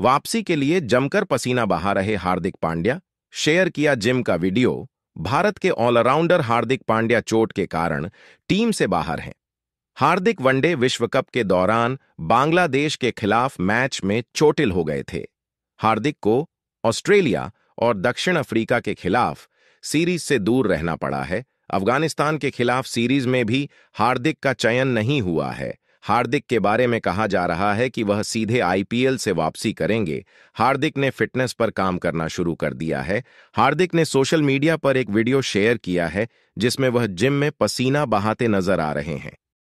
वापसी के लिए जमकर पसीना बहा रहे हार्दिक पांड्या, शेयर किया जिम का वीडियो, भारत के ऑलराउंडर हार्दिक पांड्या चोट के कारण टीम से बाहर हैं। हार्दिक वनडे विश्व कप के दौरान बांग्लादेश के खिलाफ मैच में चोटिल हो गए थे। हार्दिक को ऑस्ट्रेलिया और दक्षिण अफ्रीका के खिलाफ सीरीज़ से दूर रहना पड़ा है। अफ़गानिस्तान के खिलाफ सीरीज़ में भी हार्दिक का चयन नहीं हुआ है। हार्दिक के बारे में कहा जा रहा है कि वह सीधे आईपीएल से वापसी करेंगे। हार्दिक ने फिटनेस पर काम करना शुरू कर दिया है। हार्दिक ने सोशल मीडिया पर एक वीडियो शेयर किया है, जिसमें वह जिम में पसीना बहाते नज़र आ रहे हैं।